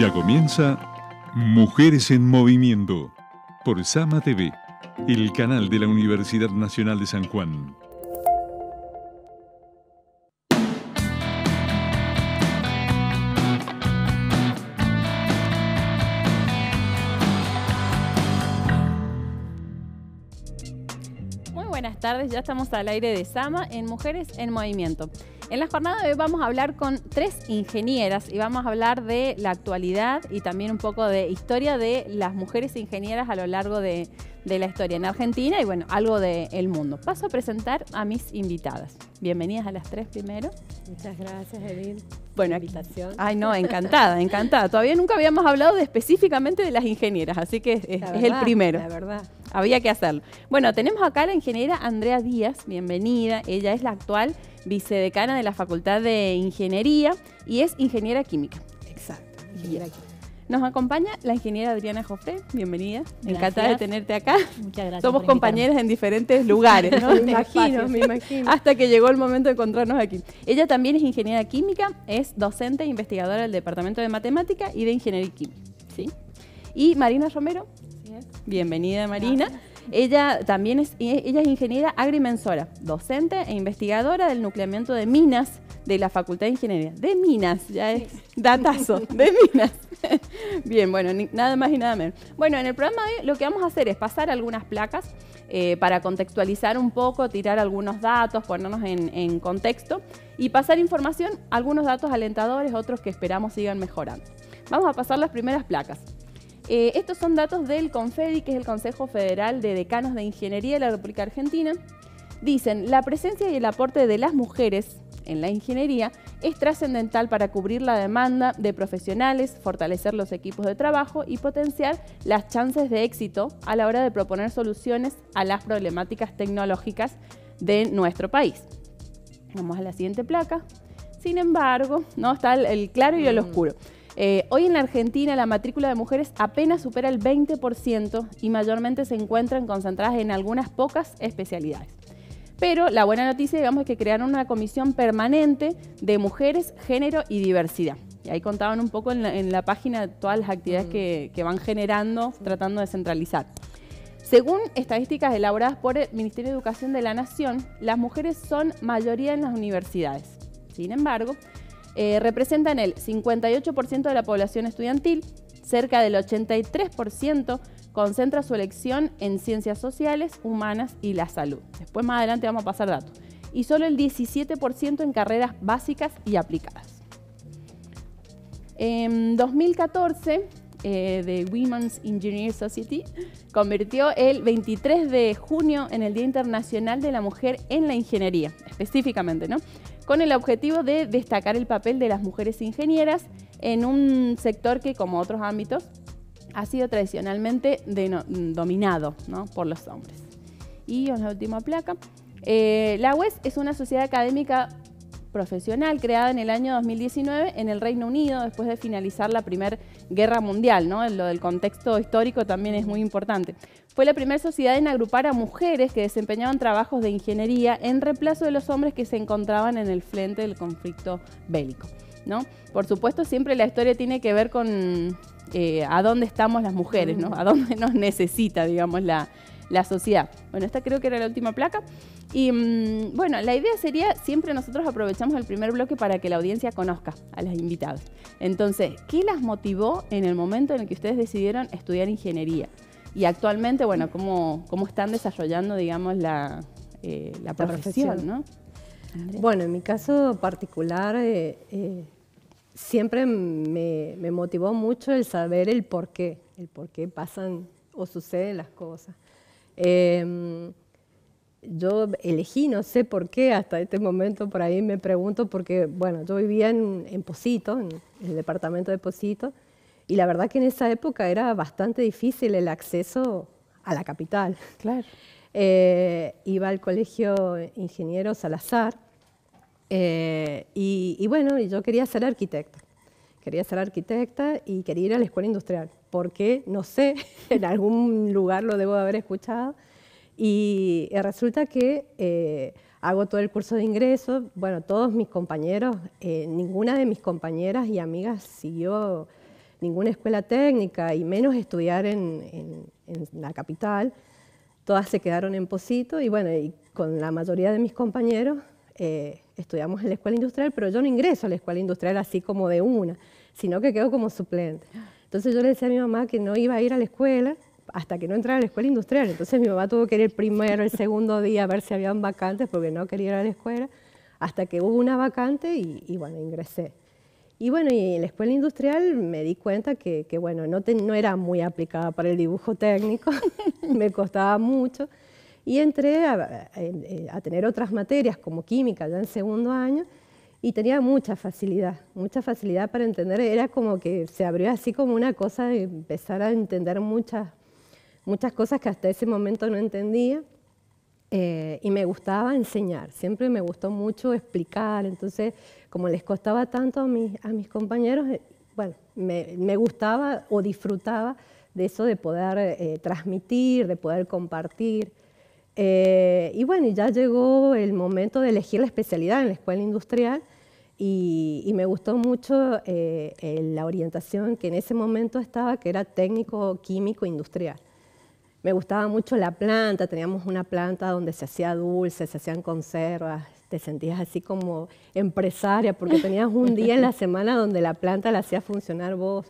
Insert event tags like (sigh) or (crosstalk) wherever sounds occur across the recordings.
Ya comienza Mujeres en Movimiento por Sama TV, el canal de la Universidad Nacional de San Juan. Tardes, ya estamos al aire de Sama en Mujeres en Movimiento. En la jornada de hoy vamos a hablar con tres ingenieras y vamos a hablar de la actualidad y también un poco de historia de las mujeres ingenieras a lo largo de, la historia en Argentina y bueno, algo del mundo. Paso a presentar a mis invitadas. Bienvenidas a las tres primero. Muchas gracias, Edith. Bueno, invitación. Ay, no, encantada, encantada. Todavía nunca habíamos hablado específicamente de las ingenieras, así que es, el primero. La verdad. Había que hacerlo. Bueno, tenemos acá a la ingeniera Andrea Díaz, bienvenida. Ella es la actual vicedecana de la Facultad de Ingeniería y es ingeniera química. Exacto, ingeniera química. Nos acompaña la ingeniera Adriana Jofre, bienvenida. Encantada de tenerte acá. Muchas gracias. Somos compañeras en diferentes lugares, ¿no? (laughs) me imagino, me imagino. Hasta que llegó el momento de encontrarnos aquí. Ella también es ingeniera química, es docente e investigadora del Departamento de Matemática y de Ingeniería Química. ¿sí? Y Marina Romero. Bienvenida, Marina. Ella también es, ella es ingeniera agrimensora, docente e investigadora del nucleamiento de minas de la Facultad de Ingeniería. De minas, ya es datazo, de (laughs) minas. (laughs) Bien, bueno, nada más y nada menos. Bueno, en el programa de hoy lo que vamos a hacer es pasar algunas placas eh, para contextualizar un poco, tirar algunos datos, ponernos en, en contexto y pasar información, algunos datos alentadores, otros que esperamos sigan mejorando. Vamos a pasar las primeras placas. Eh, estos son datos del CONFEDI, que es el Consejo Federal de Decanos de Ingeniería de la República Argentina. Dicen, la presencia y el aporte de las mujeres en la ingeniería es trascendental para cubrir la demanda de profesionales, fortalecer los equipos de trabajo y potenciar las chances de éxito a la hora de proponer soluciones a las problemáticas tecnológicas de nuestro país. Vamos a la siguiente placa. Sin embargo, no está el claro y el mm. oscuro. Eh, hoy en la Argentina la matrícula de mujeres apenas supera el 20% y mayormente se encuentran concentradas en algunas pocas especialidades. Pero la buena noticia, digamos, es que crearon una comisión permanente de mujeres, género y diversidad. Y ahí contaban un poco en la, página todas las actividades mm. que, que van generando, tratando de centralizar. Según estadísticas elaboradas por el Ministerio de Educación de la Nación, las mujeres son mayoría en las universidades. Sin embargo, eh, representan el 58% de la población estudiantil, cerca del 83% concentra su elección en ciencias sociales, humanas y la salud. Después más adelante vamos a pasar datos. Y solo el 17% en carreras básicas y aplicadas. En 2014, eh, The Women's Engineering Society convirtió el 23 de junio en el Día Internacional de la Mujer en la Ingeniería, específicamente, ¿no? Con el objetivo de destacar el papel de las mujeres ingenieras en un sector que, como otros ámbitos, ha sido tradicionalmente dominado por los hombres. Y en la última placa. Eh, la UES es una sociedad académica profesional creada en el año 2019 en el Reino Unido después de finalizar la Primera Guerra Mundial. ¿no? Lo del contexto histórico también es muy importante. Fue la primera sociedad en agrupar a mujeres que desempeñaban trabajos de ingeniería en reemplazo de los hombres que se encontraban en el frente del conflicto bélico. ¿no? Por supuesto, siempre la historia tiene que ver con eh, a dónde estamos las mujeres, ¿no? a dónde nos necesita, digamos, la, la sociedad. Bueno, esta creo que era la última placa. Y mm, bueno, la idea sería, siempre nosotros aprovechamos el primer bloque para que la audiencia conozca a las invitadas. Entonces, ¿qué las motivó en el momento en el que ustedes decidieron estudiar ingeniería? Y actualmente, bueno, ¿cómo, cómo están desarrollando, digamos, la, eh, la, profesión, ¿no? Bueno, en mi caso particular, eh, eh, siempre me, motivó mucho el saber el por qué, el por qué pasan o suceden las cosas. Em, yo elegí, no sé por qué, hasta este momento por ahí me pregunto, porque, bueno, yo vivía en, en Posito, en el departamento de Posito, y la verdad que en esa época era bastante difícil el acceso a la capital. Claro. (laughs) Eh, iba al colegio ingeniero Salazar eh, y, bueno, yo quería ser arquitecta. Quería ser arquitecta y quería ir a la escuela industrial. porque No sé, (laughs) en algún lugar lo debo haber escuchado. Y resulta que eh, hago todo el curso de ingreso. Bueno, todos mis compañeros, ninguna de mis compañeras y amigas siguió ninguna escuela técnica y menos estudiar en, la capital. Todas se quedaron en Posito y bueno, y con la mayoría de mis compañeros eh, estudiamos en la escuela industrial, pero yo no ingreso a la escuela industrial así como de una, sino que quedo como suplente. Entonces yo le decía a mi mamá que no iba a ir a la escuela hasta que no entrara a la escuela industrial. Entonces mi mamá tuvo que ir el primero, el segundo día a ver si habían vacantes porque no quería ir a la escuela, hasta que hubo una vacante y, bueno, ingresé. Y bueno, y en la escuela industrial me di cuenta que, bueno, no, no era muy aplicada para el dibujo técnico, (laughs) me costaba mucho. Y entré a, a, tener otras materias como química ya en segundo año y tenía mucha facilidad, mucha facilidad para entender. Era como que se abrió así como una cosa de empezar a entender muchas muchas cosas que hasta ese momento no entendía. Eh, y me gustaba enseñar, siempre me gustó mucho explicar, entonces como les costaba tanto a mis, a mis compañeros, eh, bueno, me, me, gustaba o disfrutaba de eso de poder eh, transmitir, de poder compartir. Y bueno, ya llegó el momento de elegir la especialidad en la escuela industrial y, y me gustó mucho la orientación que en ese momento estaba, que era técnico químico industrial. Me gustaba mucho la planta, teníamos una planta donde se hacía dulce, se hacían conservas, te sentías así como empresaria porque (laughs) tenías un día en la semana donde la planta la hacía funcionar vos.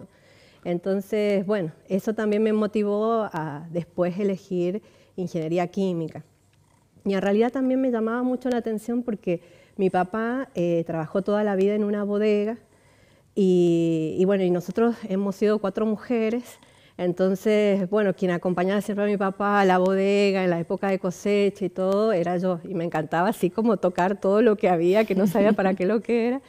Entonces, bueno, eso también me motivó a después elegir ingeniería química. Y en realidad también me llamaba mucho la atención porque mi papá eh, trabajó toda la vida en una bodega y, y bueno, y nosotros hemos sido cuatro mujeres entonces, bueno, quien acompañaba siempre a mi papá a la bodega en la época de cosecha y todo, era yo. Y me encantaba así como tocar todo lo que había, que no sabía para qué lo que era.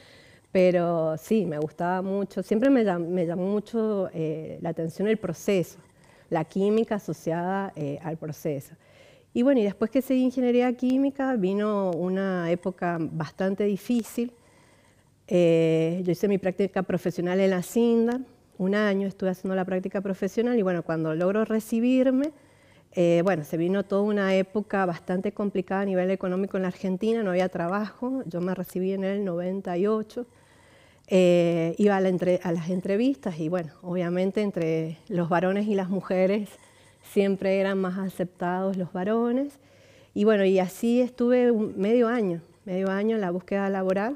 Pero sí, me gustaba mucho. Siempre me, llamó mucho eh, la atención el proceso, la química asociada eh, al proceso. Y bueno, y después que seguí ingeniería química, vino una época bastante difícil. Eh, yo hice mi práctica profesional en la CINDA, un año estuve haciendo la práctica profesional y bueno, cuando logro recibirme, eh, bueno, se vino toda una época bastante complicada a nivel económico en la Argentina, no había trabajo, yo me recibí en el 98, eh, iba a, a, las entrevistas y bueno, obviamente entre los varones y las mujeres siempre eran más aceptados los varones y bueno, y así estuve medio año, medio año en la búsqueda laboral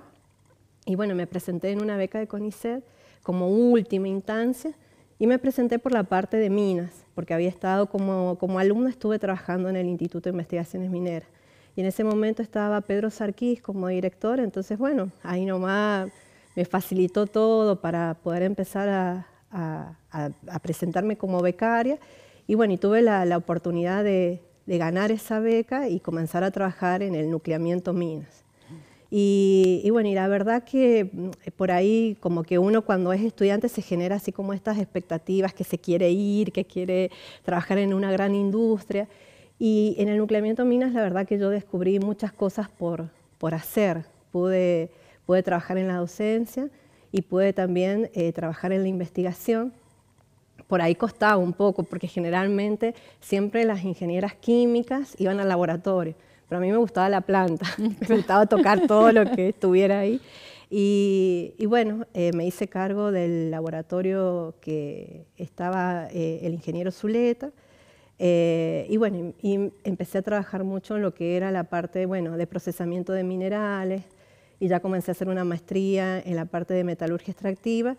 y bueno, me presenté en una beca de CONICET como última instancia y me presenté por la parte de minas, porque había estado como, como alumna, estuve trabajando en el Instituto de Investigaciones Mineras. Y en ese momento estaba Pedro Sarquís como director, entonces bueno, ahí nomás me facilitó todo para poder empezar a, presentarme como becaria. Y bueno, y tuve la, oportunidad de, ganar esa beca y comenzar a trabajar en el nucleamiento minas. Y, bueno, y la verdad que mm, por ahí como que uno cuando es estudiante se genera así como estas expectativas que se quiere ir, que quiere trabajar en una gran industria. Y en el nucleamiento minas la verdad que yo descubrí muchas cosas por, por hacer. Pude, pude trabajar en la docencia y pude también eh, trabajar en la investigación. Por ahí costaba un poco porque generalmente siempre las ingenieras químicas iban al laboratorio pero a mí me gustaba la planta, (laughs) me gustaba tocar todo lo que estuviera ahí. Y, bueno, eh, me hice cargo del laboratorio que estaba eh, el ingeniero Zuleta, y bueno, y, empecé a trabajar mucho en lo que era la parte bueno, de procesamiento de minerales, y ya comencé a hacer una maestría en la parte de metalurgia extractiva,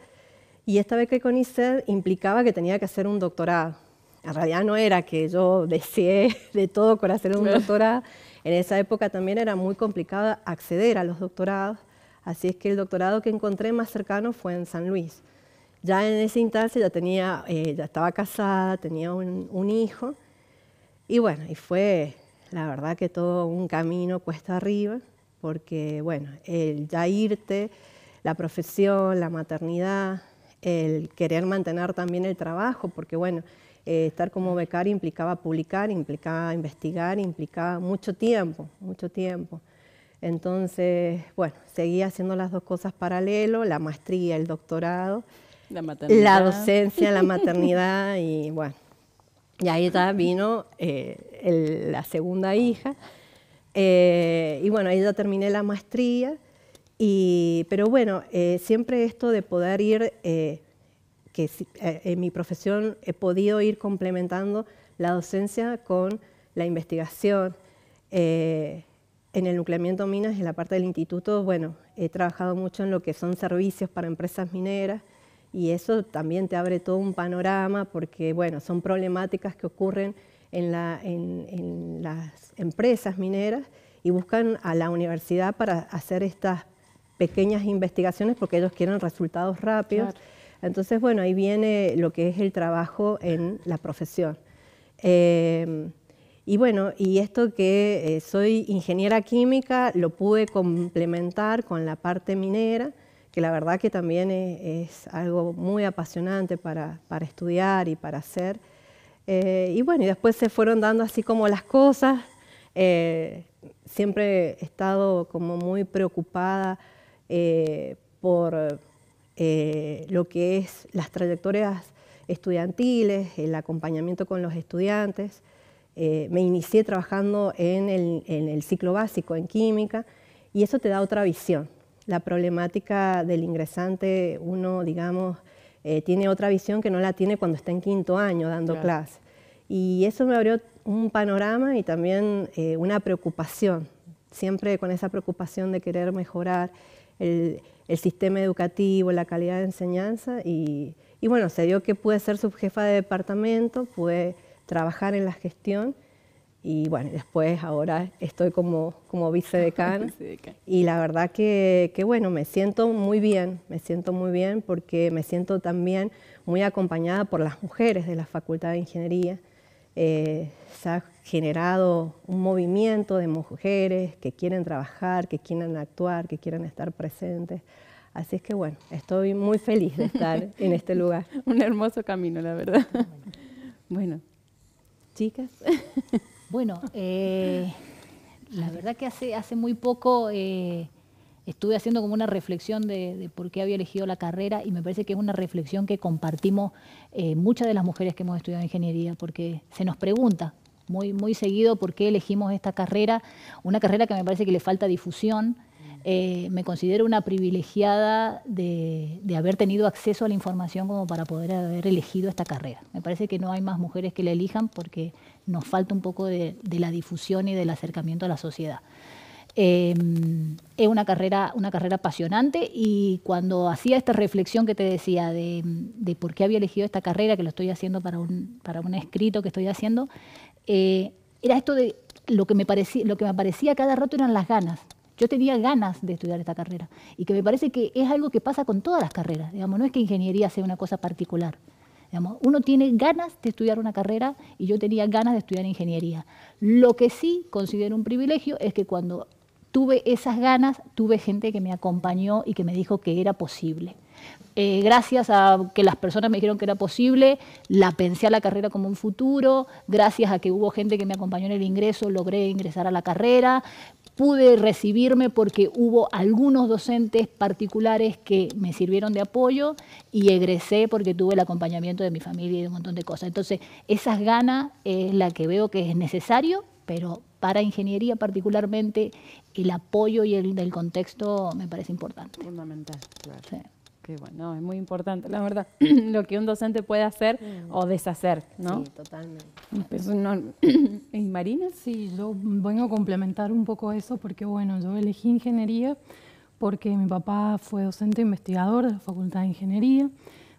y esta vez que con ICED implicaba que tenía que hacer un doctorado. En realidad no era que yo (laughs) deseé de todo por hacer un doctorado, en esa época también era muy complicado acceder a los doctorados, así es que el doctorado que encontré más cercano fue en San Luis. Ya en esa instancia ya, tenía, eh, ya estaba casada, tenía un, hijo, y bueno, y fue la verdad que todo un camino cuesta arriba, porque bueno, el ya irte, la profesión, la maternidad, el querer mantener también el trabajo, porque bueno, eh, estar como becaria implicaba publicar, implicaba investigar, implicaba mucho tiempo, mucho tiempo. Entonces, bueno, seguía haciendo las dos cosas paralelo, la maestría, el doctorado, la, docencia, la (laughs) maternidad y bueno, y ahí ya vino eh, la segunda hija. Eh, y bueno, ahí ya terminé la maestría, y, pero bueno, siempre esto de poder ir que eh, en mi profesión he podido ir complementando la docencia con la investigación. Eh, en el nucleamiento minas, en la parte del instituto, bueno, he trabajado mucho en lo que son servicios para empresas mineras y eso también te abre todo un panorama porque, bueno, son problemáticas que ocurren en, en las empresas mineras y buscan a la universidad para hacer estas pequeñas investigaciones porque ellos quieren resultados rápidos. Entonces, bueno, ahí viene lo que es el trabajo en la profesión. Eh, y bueno, y esto que eh, soy ingeniera química lo pude complementar con la parte minera, que la verdad que también es, algo muy apasionante para, para, estudiar y para hacer. Eh, y bueno, y después se fueron dando así como las cosas. siempre he estado como muy preocupada eh, por eh, lo que es las trayectorias estudiantiles, el acompañamiento con los estudiantes. Eh, me inicié trabajando en el, ciclo básico, en química, y eso te da otra visión. La problemática del ingresante, uno, digamos, tiene otra visión que no la tiene cuando está en quinto año dando clase. Y eso me abrió un panorama y también una preocupación, siempre con esa preocupación de querer mejorar el, sistema educativo, la calidad de enseñanza y, bueno, se dio que pude ser subjefa de departamento, pude trabajar en la gestión y bueno, después ahora estoy como, como vicedecana (laughs) y la verdad que, bueno, me siento muy bien, me siento muy bien porque me siento también muy acompañada por las mujeres de la Facultad de Ingeniería. Eh, se ha generado un movimiento de mujeres que quieren trabajar, que quieren actuar, que quieren estar presentes. Así es que bueno, estoy muy feliz de estar (laughs) en este lugar. Un hermoso camino, la verdad. (laughs) Bueno, chicas. Bueno, eh, la verdad que hace, hace muy poco eh, estuve haciendo como una reflexión de, por qué había elegido la carrera y me parece que es una reflexión que compartimos eh, muchas de las mujeres que hemos estudiado ingeniería, porque se nos pregunta muy, muy seguido por qué elegimos esta carrera, una carrera que me parece que le falta difusión. Eh, me considero una privilegiada de, haber tenido acceso a la información como para poder haber elegido esta carrera. Me parece que no hay más mujeres que la elijan porque nos falta un poco de la difusión y del acercamiento a la sociedad. Em, es una carrera, una carrera apasionante y cuando hacía esta reflexión que te decía de, por qué había elegido esta carrera, que lo estoy haciendo para un, para un escrito que estoy haciendo, eh, era esto de lo que, me parecía, lo que me aparecía cada rato eran las ganas. Yo tenía ganas de estudiar esta carrera y que me parece que es algo que pasa con todas las carreras. Digamos, no es que ingeniería sea una cosa particular. Digamos, uno tiene ganas de estudiar una carrera y yo tenía ganas de estudiar ingeniería. Lo que sí considero un privilegio es que cuando tuve esas ganas, tuve gente que me acompañó y que me dijo que era posible. Eh, gracias a que las personas me dijeron que era posible, la pensé a la carrera como un futuro, gracias a que hubo gente que me acompañó en el ingreso, logré ingresar a la carrera, pude recibirme porque hubo algunos docentes particulares que me sirvieron de apoyo y egresé porque tuve el acompañamiento de mi familia y de un montón de cosas. Entonces, esas ganas es la que veo que es necesario, pero para ingeniería particularmente el apoyo y el del contexto me parece importante. Fundamental, claro. Sí. Qué bueno, es muy importante, la verdad, (clears throat) lo que un docente puede hacer o deshacer, ¿no? Sí, totalmente. (clears throat) ¿Y Marina? Sí, yo vengo a complementar un poco eso porque, bueno, yo elegí ingeniería porque mi papá fue docente investigador de la Facultad de Ingeniería,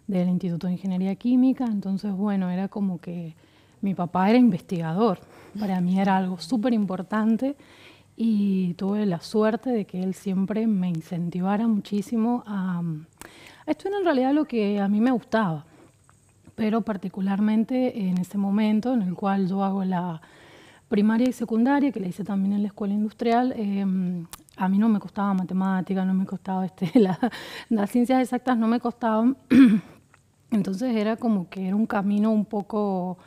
del Instituto de Ingeniería Química, entonces, bueno, era como que mi papá era investigador, para mí era algo súper importante y tuve la suerte de que él siempre me incentivara muchísimo a, esto era en realidad lo que a mí me gustaba, pero particularmente en ese momento en el cual yo hago la primaria y secundaria, que la hice también en la escuela industrial, em, a mí no me costaba matemática, no me costaba este, (laughs) las ciencias exactas, no me costaban. (clears throat) Entonces era como que era un camino un poco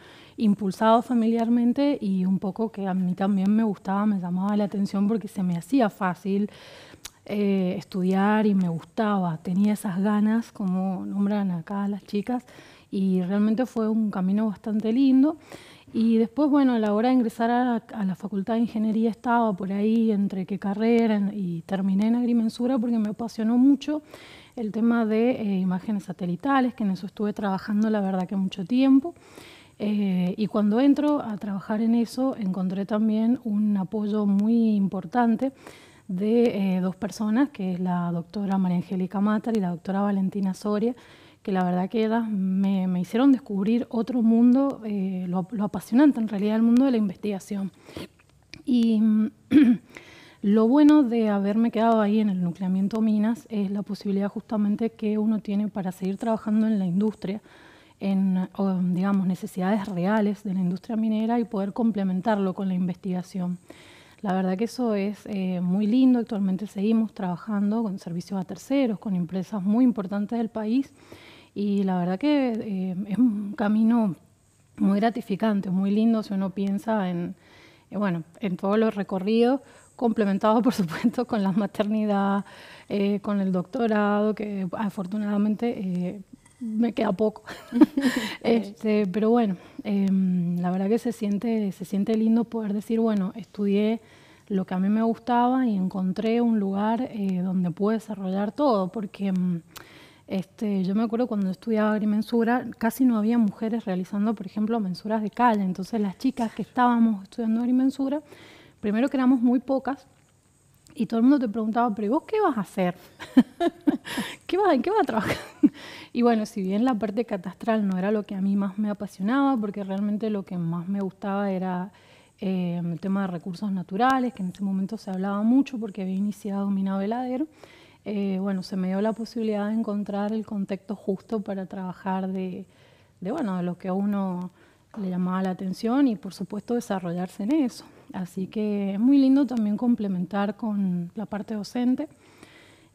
impulsado familiarmente y un poco que a mí también me gustaba, me llamaba la atención porque se me hacía fácil. eh, estudiar y me gustaba, tenía esas ganas, como nombran acá las chicas, y realmente fue un camino bastante lindo. Y después, bueno, a la hora de ingresar a la, Facultad de Ingeniería estaba por ahí entre qué carrera y terminé en agrimensura porque me apasionó mucho el tema de eh, imágenes satelitales, que en eso estuve trabajando la verdad que mucho tiempo. Eh, y cuando entro a trabajar en eso, encontré también un apoyo muy importante de eh, dos personas, que es la doctora María Angélica Matar y la doctora Valentina Soria, que la verdad que me, me hicieron descubrir otro mundo, eh, lo, apasionante en realidad, el mundo de la investigación. Y (clears throat) lo bueno de haberme quedado ahí en el nucleamiento minas es la posibilidad justamente que uno tiene para seguir trabajando en la industria, en digamos necesidades reales de la industria minera y poder complementarlo con la investigación. La verdad que eso es eh, muy lindo. Actualmente seguimos trabajando con servicios a terceros, con empresas muy importantes del país y la verdad que eh, es un camino muy gratificante, muy lindo si uno piensa en, eh, bueno, en todos los recorridos, complementado por supuesto (laughs) con la maternidad, eh, con el doctorado, que afortunadamente me queda poco. (laughs) (laughs) este, pero bueno, em, la verdad que se siente, se siente lindo poder decir, bueno, estudié lo que a mí me gustaba y encontré un lugar donde puedo desarrollar todo, porque em, este, yo me acuerdo cuando estudiaba agrimensura, casi no había mujeres realizando, por ejemplo, mensuras de calle. Entonces las chicas que estábamos estudiando agrimensura, primero que éramos muy pocas, y todo el mundo te preguntaba, pero vos qué vas a hacer? (laughs) ¿Qué vas, ¿En qué vas a trabajar? (laughs) y bueno, si bien la parte catastral no era lo que a mí más me apasionaba, porque realmente lo que más me gustaba era eh, el tema de recursos naturales, que en ese momento se hablaba mucho porque había iniciado Minado Veladero, eh, bueno, se me dio la posibilidad de encontrar el contexto justo para trabajar de, bueno, de lo que a uno le llamaba la atención y por supuesto desarrollarse en eso. Así que es muy lindo también complementar con la parte docente.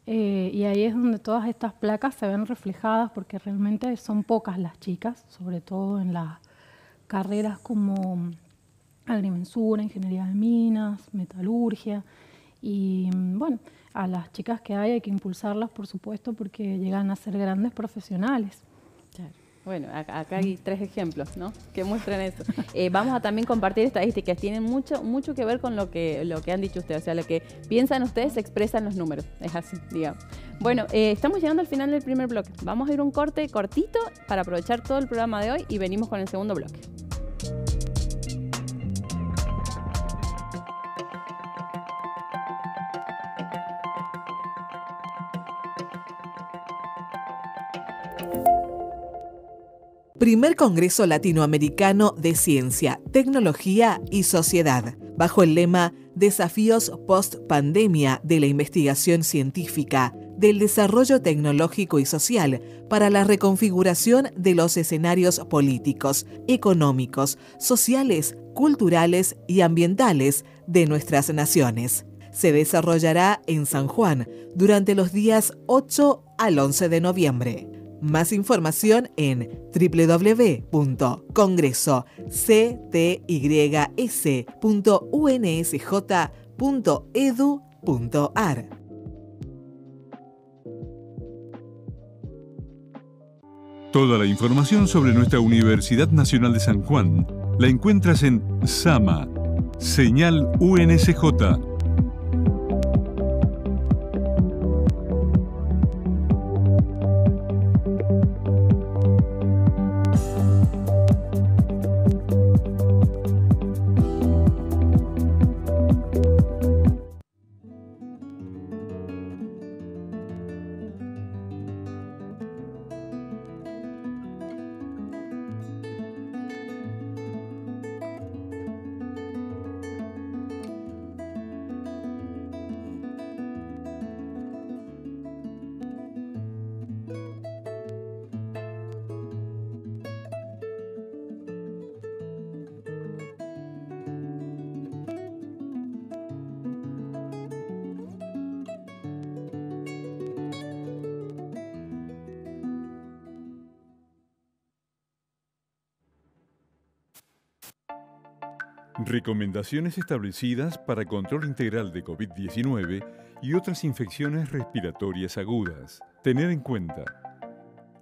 Eh, y ahí es donde todas estas placas se ven reflejadas porque realmente son pocas las chicas, sobre todo en las carreras como agrimensura, ingeniería de minas, metalurgia. Y bueno, a las chicas que hay hay que impulsarlas, por supuesto, porque llegan a ser grandes profesionales. Bueno, acá hay tres ejemplos, ¿no? Que muestran eso. Eh, vamos a también compartir estadísticas. Tienen mucho, mucho que ver con lo que, lo que han dicho ustedes. O sea, lo que piensan ustedes se expresan los números. Es así, digamos. Bueno, eh, estamos llegando al final del primer bloque. Vamos a ir un corte cortito para aprovechar todo el programa de hoy y venimos con el segundo bloque. Primer Congreso Latinoamericano de Ciencia, Tecnología y Sociedad, bajo el lema Desafíos post-pandemia de la investigación científica, del desarrollo tecnológico y social para la reconfiguración de los escenarios políticos, económicos, sociales, culturales y ambientales de nuestras naciones. Se desarrollará en San Juan durante los días 8 al 11 de noviembre. Más información en www.congreso.ctys.unsj.edu.ar. Toda la información sobre nuestra Universidad Nacional de San Juan la encuentras en SAMA, señal UNSJ Recomendaciones establecidas para control integral de COVID-19 y otras infecciones respiratorias agudas. Tener en cuenta.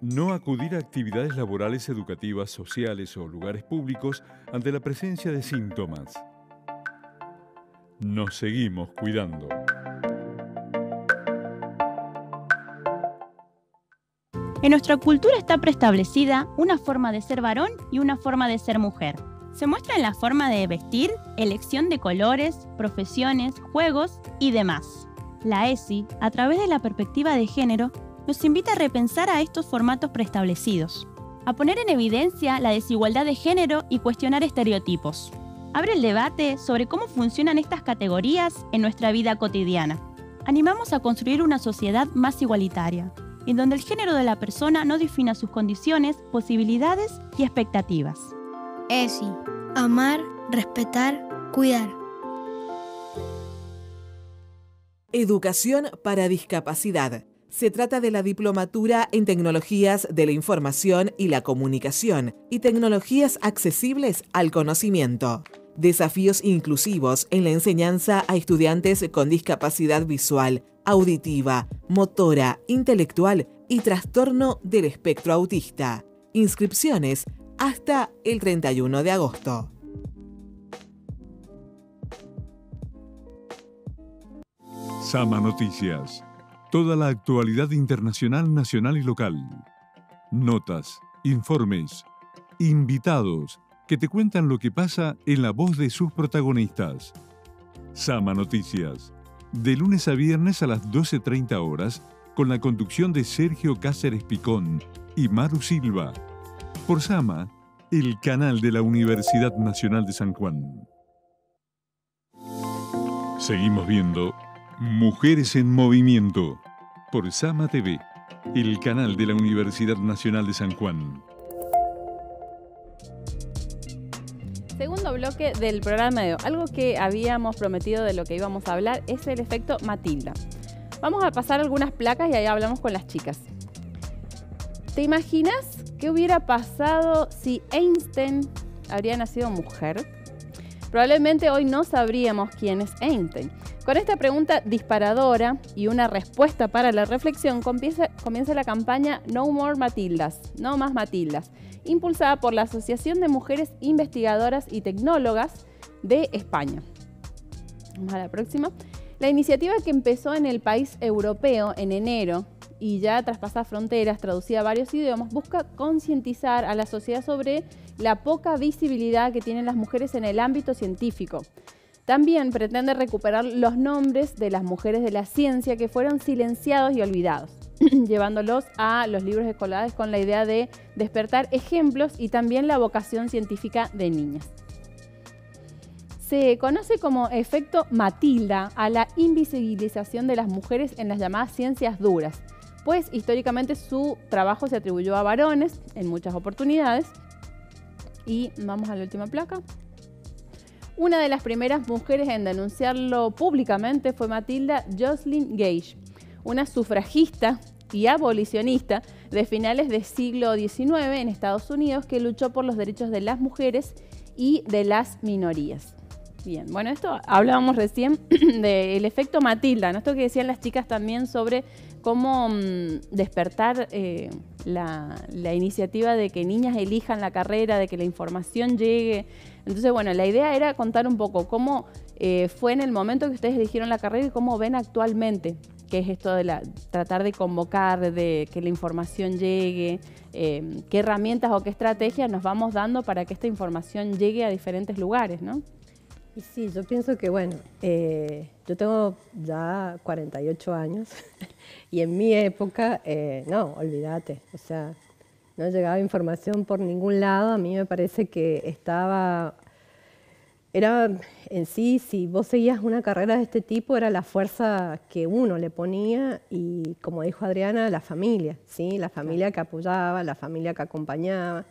No acudir a actividades laborales, educativas, sociales o lugares públicos ante la presencia de síntomas. Nos seguimos cuidando. En nuestra cultura está preestablecida una forma de ser varón y una forma de ser mujer. Se muestra en la forma de vestir, elección de colores, profesiones, juegos y demás. La ESI, a través de la perspectiva de género, nos invita a repensar a estos formatos preestablecidos, a poner en evidencia la desigualdad de género y cuestionar estereotipos. Abre el debate sobre cómo funcionan estas categorías en nuestra vida cotidiana. Animamos a construir una sociedad más igualitaria, en donde el género de la persona no defina sus condiciones, posibilidades y expectativas. ESI. Amar, respetar, cuidar. Educación para discapacidad. Se trata de la diplomatura en tecnologías de la información y la comunicación y tecnologías accesibles al conocimiento. Desafíos inclusivos en la enseñanza a estudiantes con discapacidad visual, auditiva, motora, intelectual y trastorno del espectro autista. Inscripciones hasta el 31 de agosto. Sama Noticias. Toda la actualidad internacional, nacional y local. Notas, informes, invitados que te cuentan lo que pasa en la voz de sus protagonistas. Sama Noticias de lunes a viernes a las 12.30 horas, con la conducción de Sergio Cáceres Picón y Maru Silva. Por Sama, el canal de la Universidad Nacional de San Juan. Seguimos viendo Mujeres en Movimiento por Sama TV, el canal de la Universidad Nacional de San Juan. Segundo bloque del programa de. Algo que habíamos prometido de lo que íbamos a hablar es el efecto Matilda. Vamos a pasar algunas placas y ahí hablamos con las chicas. ¿Te imaginas qué hubiera pasado si Einstein habría nacido mujer? Probablemente hoy no sabríamos quién es Einstein. Con esta pregunta disparadora y una respuesta para la reflexión comienza, la campaña No More Matildas, no más Matildas, impulsada por la Asociación de Mujeres Investigadoras y Tecnólogas de España. Vamos a la próxima. La iniciativa que empezó en el país europeo en enero y ya traspasa fronteras, traducida a varios idiomas, busca concientizar a la sociedad sobre la poca visibilidad que tienen las mujeres en el ámbito científico. También pretende recuperar los nombres de las mujeres de la ciencia que fueron silenciados y olvidados. (clears throat) llevándolos a los libros escolares con la idea de despertar ejemplos y también la vocación científica de niñas. Se conoce como efecto Matilda a la invisibilización de las mujeres en las llamadas ciencias duras, pues históricamente su trabajo se atribuyó a varones en muchas oportunidades. Y vamos a la última placa. Una de las primeras mujeres en denunciarlo públicamente fue Matilda Jocelyn Gage, una sufragista y abolicionista de finales del siglo XIX en Estados Unidos que luchó por los derechos de las mujeres y de las minorías. Bien, bueno, esto hablábamos recién (clears throat) del efecto Matilda, ¿no? esto que decían las chicas también sobre cómo mm, despertar eh, la, iniciativa de que niñas elijan la carrera, de que la información llegue. Entonces, bueno, la idea era contar un poco cómo eh, fue en el momento que ustedes eligieron la carrera y cómo ven actualmente que es esto de la, tratar de convocar, de que la información llegue, eh, qué herramientas o qué estrategias nos vamos dando para que esta información llegue a diferentes lugares, ¿no? Y sí, yo pienso que, bueno, eh, yo tengo ya 48 años (laughs) y en mi época, eh, no, olvídate, o sea, no llegaba información por ningún lado, a mí me parece que estaba era en sí, si vos seguías una carrera de este tipo, era la fuerza que uno le ponía y, como dijo Adriana, la familia, ¿sí? la familia que apoyaba, la familia que acompañaba.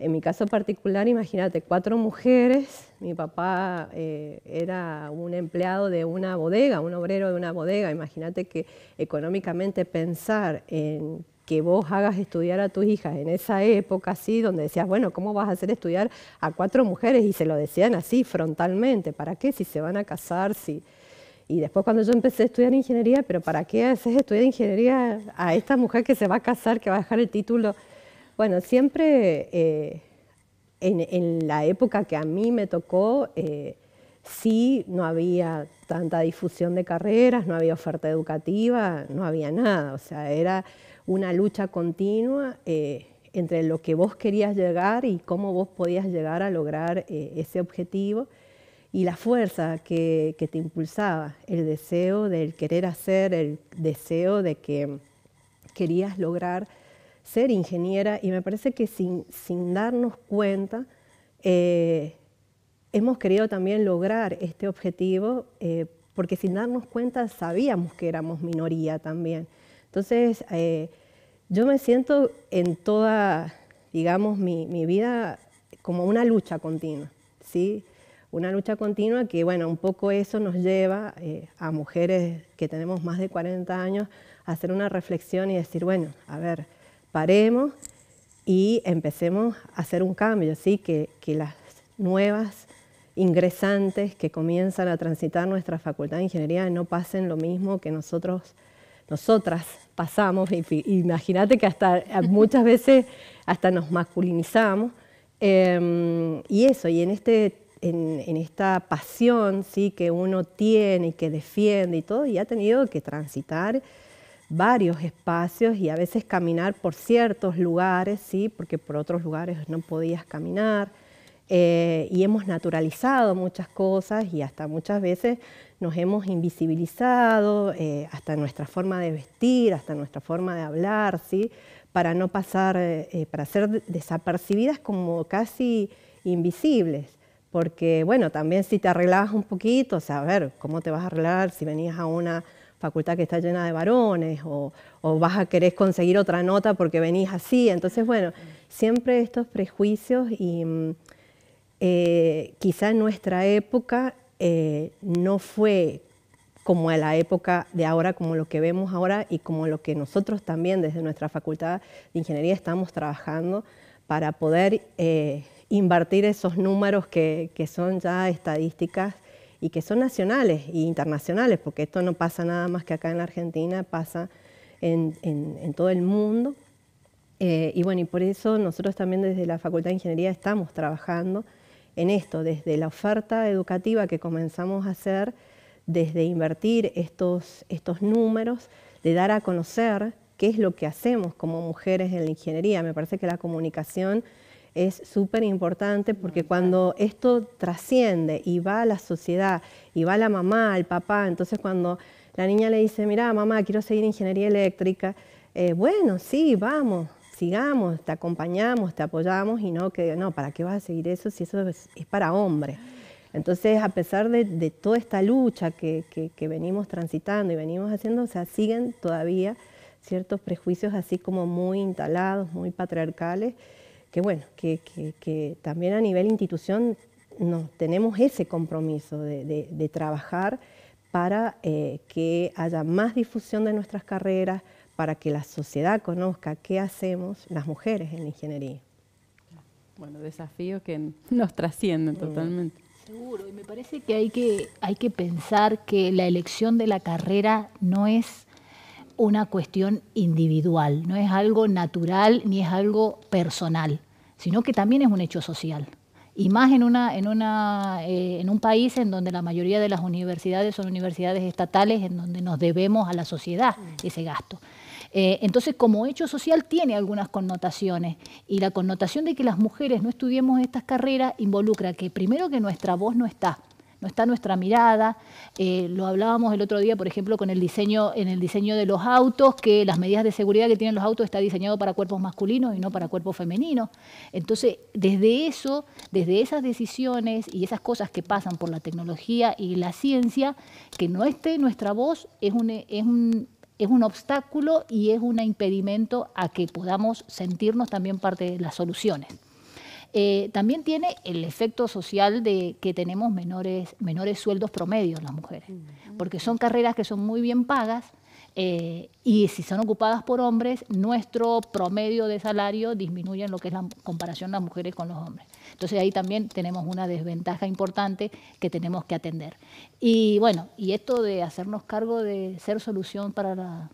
En mi caso particular, imagínate, cuatro mujeres, mi papá eh, era un empleado de una bodega, un obrero de una bodega, imagínate que económicamente pensar en que vos hagas estudiar a tus hijas en esa época, así, donde decías, bueno, ¿cómo vas a hacer estudiar a cuatro mujeres? Y se lo decían así, frontalmente, ¿para qué? Si se van a casar, si... Y después cuando yo empecé a estudiar ingeniería, pero ¿para qué haces estudiar ingeniería a esta mujer que se va a casar, que va a dejar el título? Bueno, siempre eh, en, la época que a mí me tocó, eh, sí no había tanta difusión de carreras, no había oferta educativa, no había nada. O sea, era una lucha continua eh, entre lo que vos querías llegar y cómo vos podías llegar a lograr ese objetivo y la fuerza que, te impulsaba, el deseo del querer hacer, el deseo de que querías lograr ser ingeniera y me parece que sin, darnos cuenta eh, hemos querido también lograr este objetivo porque sin darnos cuenta sabíamos que éramos minoría también. Entonces, eh, yo me siento en toda, digamos, mi, vida como una lucha continua, ¿sí? Una lucha continua que, bueno, un poco eso nos lleva eh, a mujeres que tenemos más de 40 años a hacer una reflexión y decir, bueno, a ver, paremos y empecemos a hacer un cambio, ¿sí? Que, que las nuevas ingresantes que comienzan a transitar nuestra facultad de ingeniería no pasen lo mismo que nosotros nosotras pasamos, imagínate que hasta muchas veces hasta nos masculinizamos, em, y eso, y en, este, en, esta pasión ¿sí? que uno tiene y que defiende y todo, y ha tenido que transitar varios espacios y a veces caminar por ciertos lugares, ¿sí? porque por otros lugares no podías caminar. Eh, y hemos naturalizado muchas cosas y hasta muchas veces nos hemos invisibilizado, eh, hasta nuestra forma de vestir, hasta nuestra forma de hablar, ¿sí? para no pasar, eh, para ser desapercibidas como casi invisibles. Porque, bueno, también si te arreglabas un poquito, o sea, a ver, ¿cómo te vas a arreglar si venías a una facultad que está llena de varones o, vas a querer conseguir otra nota porque venís así? Entonces, bueno, siempre estos prejuicios y mm, eh, quizá en nuestra época eh, no fue como en la época de ahora, como lo que vemos ahora y como lo que nosotros también desde nuestra Facultad de Ingeniería estamos trabajando para poder eh, invertir esos números que, son ya estadísticas y que son nacionales e internacionales, porque esto no pasa nada más que acá en la Argentina, pasa en, todo el mundo. y bueno, y por eso nosotros también desde la Facultad de Ingeniería estamos trabajando en esto, desde la oferta educativa que comenzamos a hacer, desde invertir estos, estos números, de dar a conocer qué es lo que hacemos como mujeres en la ingeniería. Me parece que la comunicación es súper importante porque cuando esto trasciende y va a la sociedad, y va a la mamá, al papá, entonces cuando la niña le dice, mira mamá, quiero seguir ingeniería eléctrica, eh, bueno, sí, vamos, sigamos, te acompañamos, te apoyamos y no que, no, ¿para qué vas a seguir eso si eso es, para hombres? Entonces, a pesar de, toda esta lucha que, venimos transitando y venimos haciendo, o sea, siguen todavía ciertos prejuicios así como muy instalados, muy patriarcales, que bueno, que, también a nivel institución nos tenemos ese compromiso de, trabajar para eh, que haya más difusión de nuestras carreras, para que la sociedad conozca qué hacemos las mujeres en la ingeniería. Bueno, desafíos que nos trascienden mm. totalmente. Seguro, y me parece que hay, que hay que pensar que la elección de la carrera no es una cuestión individual, no es algo natural ni es algo personal, sino que también es un hecho social. Y más en, una, en, una, eh, en un país en donde la mayoría de las universidades son universidades estatales, en donde nos debemos a la sociedad ese gasto. Eh, entonces, como hecho social tiene algunas connotaciones y la connotación de que las mujeres no estudiemos estas carreras involucra que primero que nuestra voz no está, no está nuestra mirada. Eh, lo hablábamos el otro día, por ejemplo, con el diseño, en el diseño de los autos, que las medidas de seguridad que tienen los autos está diseñado para cuerpos masculinos y no para cuerpos femeninos. Entonces, desde eso, desde esas decisiones y esas cosas que pasan por la tecnología y la ciencia, que no esté nuestra voz es un, es un es un obstáculo y es un impedimento a que podamos sentirnos también parte de las soluciones. Eh, también tiene el efecto social de que tenemos menores, menores sueldos promedios las mujeres, porque son carreras que son muy bien pagas, Eh, y si son ocupadas por hombres, nuestro promedio de salario disminuye en lo que es la comparación de las mujeres con los hombres. Entonces ahí también tenemos una desventaja importante que tenemos que atender. Y bueno, y esto de hacernos cargo de ser solución para la,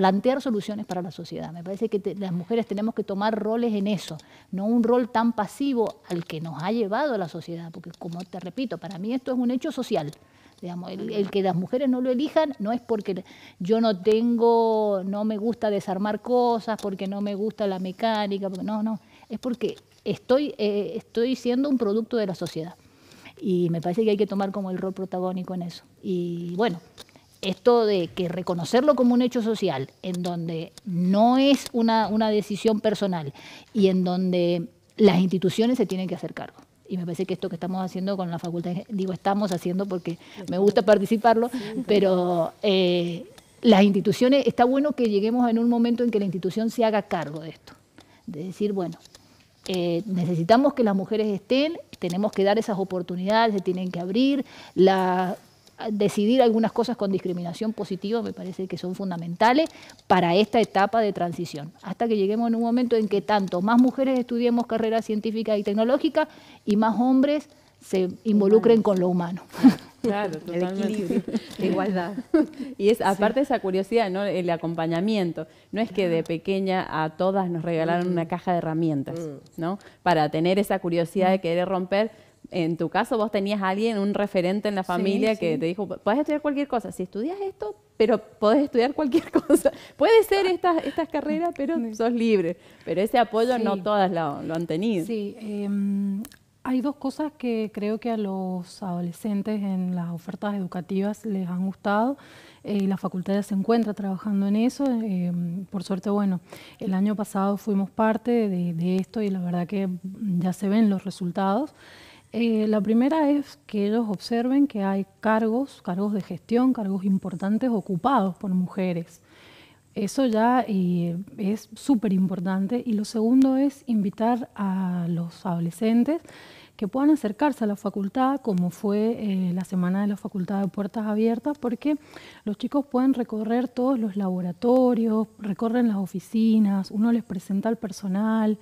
plantear soluciones para la sociedad. Me parece que las mujeres tenemos que tomar roles en eso, no un rol tan pasivo al que nos ha llevado la sociedad, porque como te repito, para mí esto es un hecho social. Digamos, el, que las mujeres no lo elijan no es porque yo no tengo, no me gusta desarmar cosas, porque no me gusta la mecánica, no, no, es porque estoy, eh, estoy siendo un producto de la sociedad. Y me parece que hay que tomar como el rol protagónico en eso. Y bueno, esto de que reconocerlo como un hecho social, en donde no es una, una decisión personal y en donde las instituciones se tienen que hacer cargo. Y me parece que esto que estamos haciendo con la facultad, digo estamos haciendo porque me gusta participarlo, pero eh, las instituciones, está bueno que lleguemos en un momento en que la institución se haga cargo de esto, de decir, bueno, eh, necesitamos que las mujeres estén, tenemos que dar esas oportunidades, se tienen que abrir, la decidir algunas cosas con discriminación positiva me parece que son fundamentales para esta etapa de transición, hasta que lleguemos en un momento en que tanto más mujeres estudiemos carreras científicas y tecnológicas y más hombres se involucren con lo humano. (laughs) Claro, totalmente. El equilibrio, la igualdad. Y es aparte esa curiosidad, ¿no? el acompañamiento. No es que de pequeña a todas nos regalaron una caja de herramientas, mm. ¿no? Para tener esa curiosidad de querer romper, en tu caso vos tenías a alguien, un referente en la familia que te dijo, puedes estudiar cualquier cosa, si estudias esto, pero podés estudiar cualquier (laughs) cosa. Puede ser estas, estas carreras, (laughs) pero sos libre. Pero ese apoyo no todas lo, lo, han tenido. Sí, em, hay dos cosas que creo que a los adolescentes en las ofertas educativas les han gustado. Eh, la facultad ya se encuentra trabajando en eso. Em, por suerte, bueno, el año pasado fuimos parte de, de esto y la verdad que ya se ven los resultados. Eh, la primera es que ellos observen que hay cargos, cargos de gestión, cargos importantes ocupados por mujeres. Eso ya es súper importante. Y lo segundo es invitar a los adolescentes que puedan acercarse a la facultad, como fue eh, la semana de la facultad de puertas abiertas, porque los chicos pueden recorrer todos los laboratorios, recorren las oficinas, uno les presenta al personal.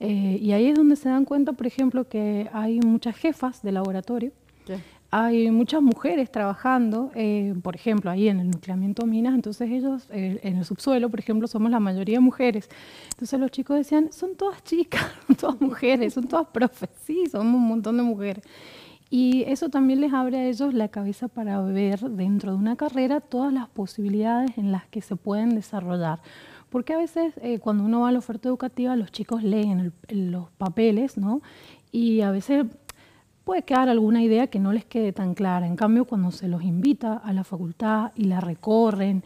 Eh, y ahí es donde se dan cuenta, por ejemplo, que hay muchas jefas de laboratorio, hay muchas mujeres trabajando, eh, por ejemplo, ahí en el nucleamiento minas, entonces ellos, eh, en el subsuelo, por ejemplo, somos la mayoría mujeres. Entonces los chicos decían, son todas chicas, (laughs) son todas mujeres, son todas profes, sí, somos un montón de mujeres. Y eso también les abre a ellos la cabeza para ver dentro de una carrera todas las posibilidades en las que se pueden desarrollar porque a veces eh, cuando uno va a la oferta educativa los chicos leen los papeles, ¿no? Y a veces puede quedar alguna idea que no les quede tan clara. En cambio, cuando se los invita a la facultad y la recorren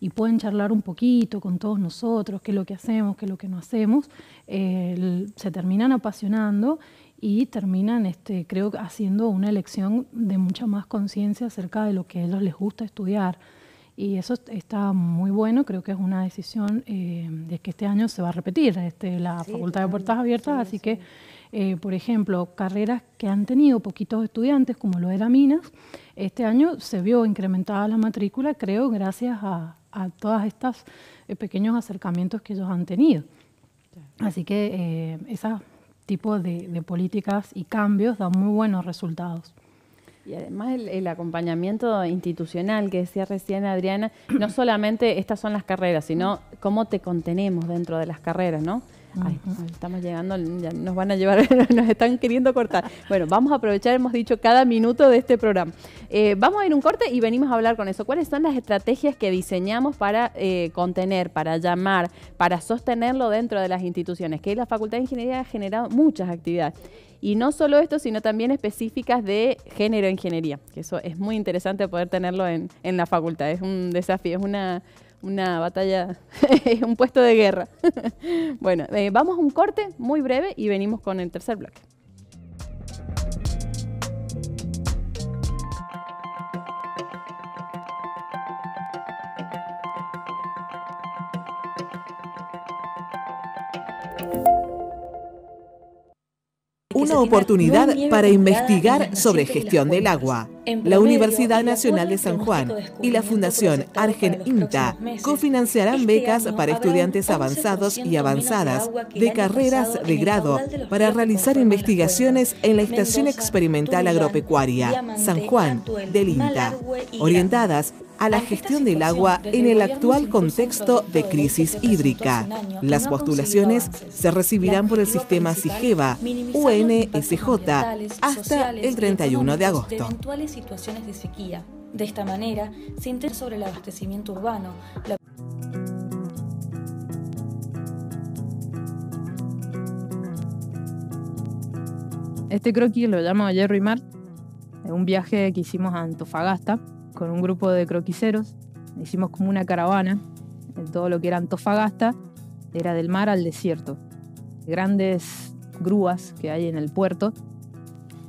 y pueden charlar un poquito con todos nosotros, qué es lo que hacemos, qué es lo que no hacemos, se terminan apasionando y terminan, este, creo, haciendo una elección de mucha más conciencia acerca de lo que a ellos les gusta estudiar. Y eso está muy bueno, creo que es una decisión eh, de que este año se va a repetir este, la Facultad de Puertas Abiertas, así que, eh, por ejemplo, carreras que han tenido poquitos estudiantes, como lo era Minas, este año se vio incrementada la matrícula, creo, gracias a, a todos estos eh, pequeños acercamientos que ellos han tenido. Así que ese tipo de, de políticas y cambios dan muy buenos resultados. Y además el, acompañamiento institucional que decía recién Adriana, no solamente estas son las carreras, sino cómo te contenemos dentro de las carreras, ¿no? Estamos llegando, ya nos van a llevar, (laughs) nos están queriendo cortar. Bueno, vamos a aprovechar, hemos dicho, cada minuto de este programa. Eh, vamos a ir un corte y venimos a hablar con eso. ¿Cuáles son las estrategias que diseñamos para eh, contener, para llamar, para sostenerlo dentro de las instituciones? Que la Facultad de Ingeniería ha generado muchas actividades. Y no solo esto, sino también específicas de género e ingeniería, que eso es muy interesante poder tenerlo en, en la facultad. Es un desafío, es una, una batalla, (laughs) un puesto de guerra. (laughs) bueno, eh, vamos a un corte muy breve y venimos con el tercer bloque. Una oportunidad para investigar sobre gestión del agua. La Universidad Nacional de San Juan y la Fundación Argen INTA cofinanciarán becas para estudiantes avanzados y avanzadas de carreras de grado para realizar investigaciones en la Estación Experimental Agropecuaria San Juan del INTA, orientadas a la gestión del agua en el actual contexto de crisis hídrica. Las postulaciones se recibirán por el sistema SIGEVA UNSJ hasta el 31 de agosto. de esta manera, se interesa sobre el abastecimiento urbano. Este croquis lo llamo Jerry Mar. Es un viaje que hicimos a Antofagasta con un grupo de croquiseros. Hicimos como una caravana en todo lo que era Antofagasta, era del mar al desierto. Grandes grúas que hay en el puerto,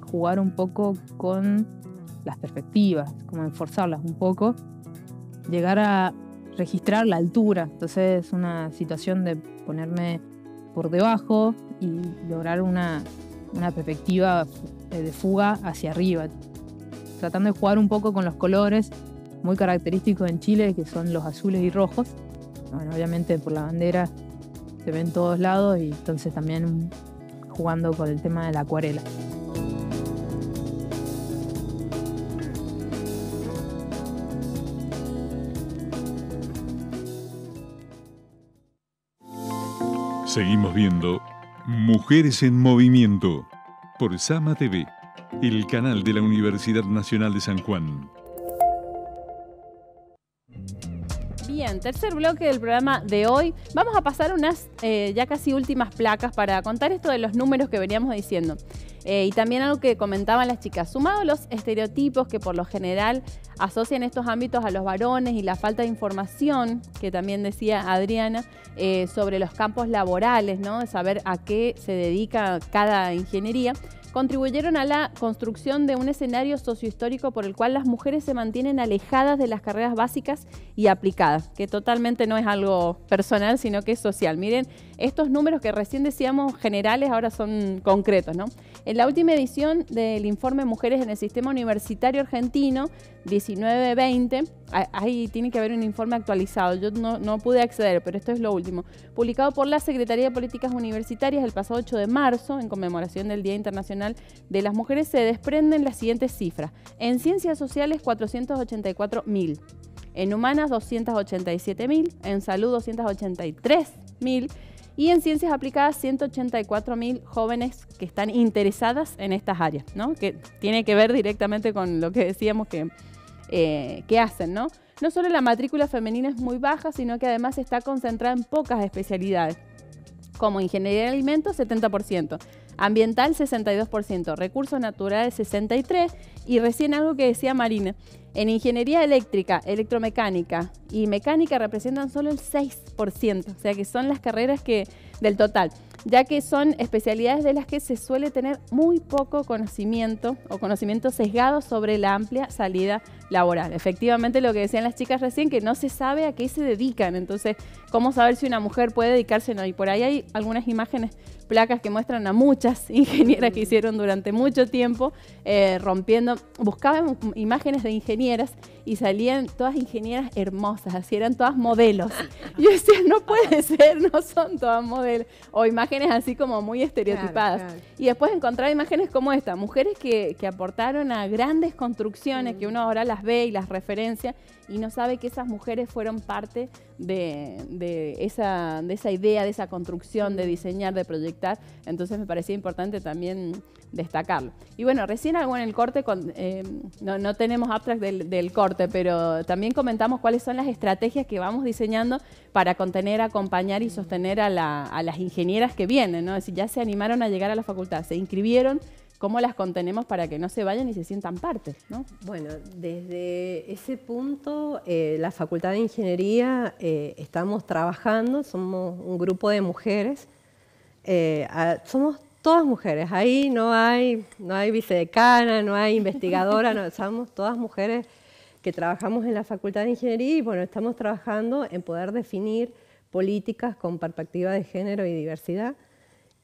jugar un poco con las perspectivas, como enforzarlas un poco, llegar a registrar la altura. Entonces es una situación de ponerme por debajo y lograr una, una perspectiva de fuga hacia arriba tratando de jugar un poco con los colores muy característicos en Chile, que son los azules y rojos. Bueno, obviamente por la bandera se ven todos lados y entonces también jugando con el tema de la acuarela. Seguimos viendo Mujeres en Movimiento por Sama TV el canal de la Universidad Nacional de San Juan. Bien, tercer bloque del programa de hoy. Vamos a pasar unas eh, ya casi últimas placas para contar esto de los números que veníamos diciendo. Eh, y también algo que comentaban las chicas, sumado los estereotipos que por lo general asocian estos ámbitos a los varones y la falta de información, que también decía Adriana, eh, sobre los campos laborales, ¿no? de saber a qué se dedica cada ingeniería contribuyeron a la construcción de un escenario sociohistórico por el cual las mujeres se mantienen alejadas de las carreras básicas y aplicadas, que totalmente no es algo personal, sino que es social. Miren, estos números que recién decíamos generales ahora son concretos, ¿no? En la última edición del informe Mujeres en el Sistema Universitario Argentino, 1920, ahí tiene que haber un informe actualizado, yo no, no, pude acceder, pero esto es lo último, publicado por la Secretaría de Políticas Universitarias el pasado 8 de marzo, en conmemoración del Día Internacional de las Mujeres, se desprenden las siguientes cifras. En ciencias sociales, 484.000. En humanas, 287.000. En salud, 283.000 y en ciencias aplicadas 184.000 jóvenes que están interesadas en estas áreas, ¿no? que tiene que ver directamente con lo que decíamos que, eh, que hacen. ¿no? no solo la matrícula femenina es muy baja, sino que además está concentrada en pocas especialidades, como ingeniería de alimentos 70%, ambiental 62%, recursos naturales 63% y recién algo que decía Marina, en ingeniería eléctrica, electromecánica y mecánica representan solo el 6%, o sea que son las carreras que del total, ya que son especialidades de las que se suele tener muy poco conocimiento o conocimiento sesgado sobre la amplia salida laboral. Efectivamente, lo que decían las chicas recién, que no se sabe a qué se dedican, entonces, ¿cómo saber si una mujer puede dedicarse? No, y por ahí hay algunas imágenes placas que muestran a muchas (laughs) ingenieras que hicieron durante mucho tiempo, eh, rompiendo, buscaban imágenes de ingenieras y salían todas ingenieras hermosas, así eran todas modelos. Y yo decía, no puede (laughs) ser, no son todas modelos. O imágenes así como muy estereotipadas. Y después encontrar imágenes como esta, mujeres que, aportaron a grandes construcciones que uno ahora las ve y las referencia y no sabe que esas mujeres fueron parte de, esa, de esa idea, de esa construcción, de diseñar, de proyectar. Entonces me parecía importante también destacarlo. Y bueno, recién algo en el corte, eh, no, tenemos abstract del, corte, pero también comentamos cuáles son las estrategias que vamos diseñando para contener, acompañar y sostener a, las ingenieras que vienen, ¿no? Es decir, ya se animaron a llegar a la facultad, se inscribieron, ¿Cómo las contenemos para que no se vayan y se sientan parte? ¿no? Bueno, desde ese punto, eh, la Facultad de Ingeniería eh, estamos trabajando, somos un grupo de mujeres, somos todas mujeres. Ahí no hay, no hay vicedecana, no hay investigadora, no, somos todas mujeres que trabajamos en la Facultad de Ingeniería y bueno, estamos trabajando en poder definir políticas con perspectiva de género y diversidad.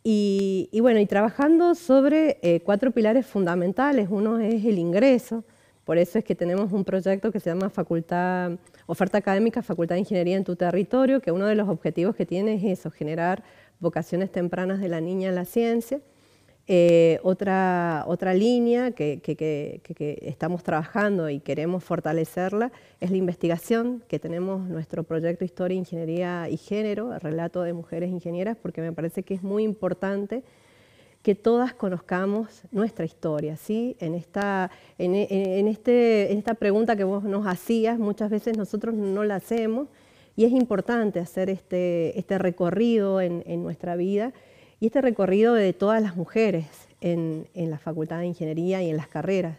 Y, bueno, y trabajando sobre eh, cuatro pilares fundamentales. Uno es el ingreso, por eso es que tenemos un proyecto que se llama Facultad, Oferta Académica Facultad de Ingeniería en tu territorio, que uno de los objetivos que tiene es eso, generar vocaciones tempranas de la niña en la ciencia. Eh, otra, otra línea que, estamos trabajando y queremos fortalecerla es la investigación, que tenemos nuestro proyecto Historia, Ingeniería y Género, el relato de mujeres ingenieras, porque me parece que es muy importante que todas conozcamos nuestra historia. ¿sí? En, esta, en, este, en esta pregunta que vos nos hacías, muchas veces nosotros no la hacemos y es importante hacer este, este recorrido en, nuestra vida y este recorrido de todas las mujeres en, la Facultad de Ingeniería y en las carreras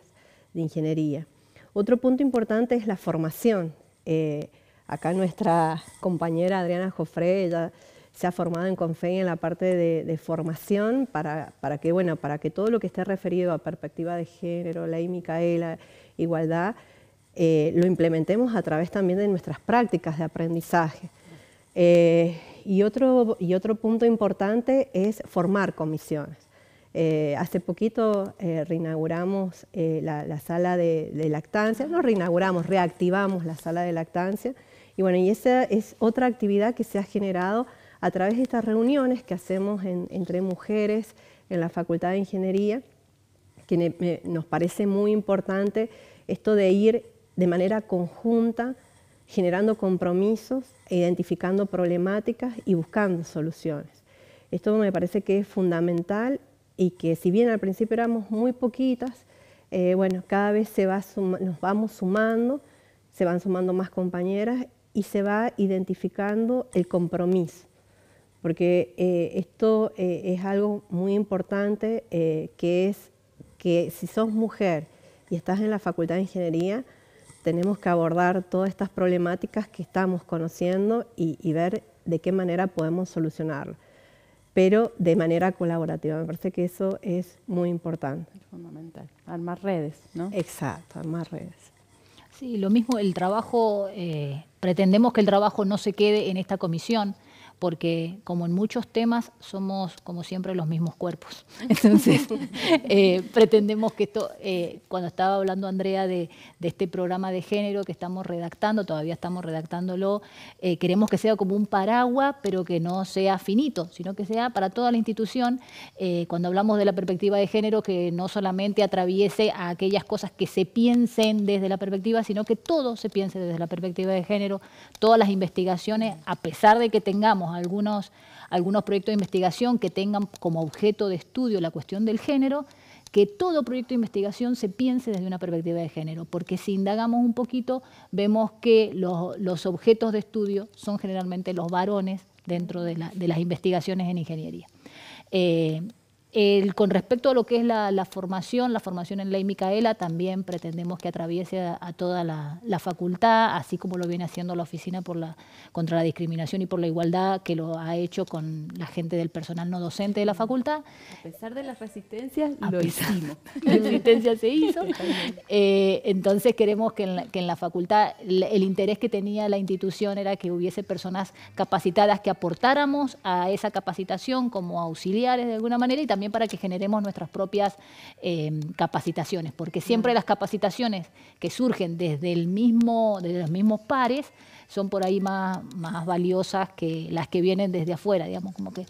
de Ingeniería. Otro punto importante es la formación. Eh, acá nuestra compañera Adriana Jofré, ella se ha formado en CONFEI en la parte de, formación para, que, bueno, para que todo lo que esté referido a perspectiva de género, ley Micaela, igualdad, eh, lo implementemos a través también de nuestras prácticas de aprendizaje. Eh, y otro, y otro punto importante es formar comisiones. Eh, hace poquito eh, reinauguramos eh, la, sala de, lactancia, no reinauguramos, reactivamos la sala de lactancia. Y bueno, y esa es otra actividad que se ha generado a través de estas reuniones que hacemos entre mujeres en la Facultad de Ingeniería, que nos parece muy importante esto de ir de manera conjunta generando compromisos, identificando problemáticas y buscando soluciones. Esto me parece que es fundamental y que si bien al principio éramos muy poquitas, eh, bueno, cada vez se va nos vamos sumando, se van sumando más compañeras y se va identificando el compromiso, porque eh, esto eh, es algo muy importante, que es que si sos mujer y estás en la Facultad de Ingeniería, tenemos que abordar todas estas problemáticas que estamos conociendo y, ver de qué manera podemos solucionarlo, pero de manera colaborativa. Me parece que eso es muy importante. Es fundamental. Armar redes, ¿no? Exacto, armar redes. Sí, lo mismo, el trabajo, eh, pretendemos que el trabajo no se quede en esta comisión, porque como en muchos temas somos como siempre los mismos cuerpos. (laughs) Entonces, eh, pretendemos que esto, eh, cuando estaba hablando Andrea de, este programa de género que estamos redactando, todavía estamos redactándolo, eh, queremos que sea como un paraguas, pero que no sea finito, sino que sea para toda la institución, cuando hablamos de la perspectiva de género, que no solamente atraviese a aquellas cosas que se piensen desde la perspectiva, sino que todo se piense desde la perspectiva de género, todas las investigaciones, a pesar de que tengamos algunos, algunos proyectos de investigación que tengan como objeto de estudio la cuestión del género, que todo proyecto de investigación se piense desde una perspectiva de género, porque si indagamos un poquito, vemos que los, objetos de estudio son generalmente los varones dentro de, las investigaciones en ingeniería. Eh, con respecto a lo que es la, formación, la formación en ley Micaela, también pretendemos que atraviese a, toda la, facultad, así como lo viene haciendo la Oficina por la, contra la Discriminación y por la Igualdad, que lo ha hecho con la gente del personal no docente de la facultad. A pesar de las resistencias, lo hicimos. (laughs) La resistencia se hizo. (laughs) Eh, entonces queremos que en, la, facultad el interés que tenía la institución era que hubiese personas capacitadas que aportáramos a esa capacitación como auxiliares de alguna manera y también para que generemos nuestras propias eh, capacitaciones, porque siempre las capacitaciones que surgen desde, el mismo, desde los mismos pares son por ahí más, más valiosas que las que vienen desde afuera, digamos, como que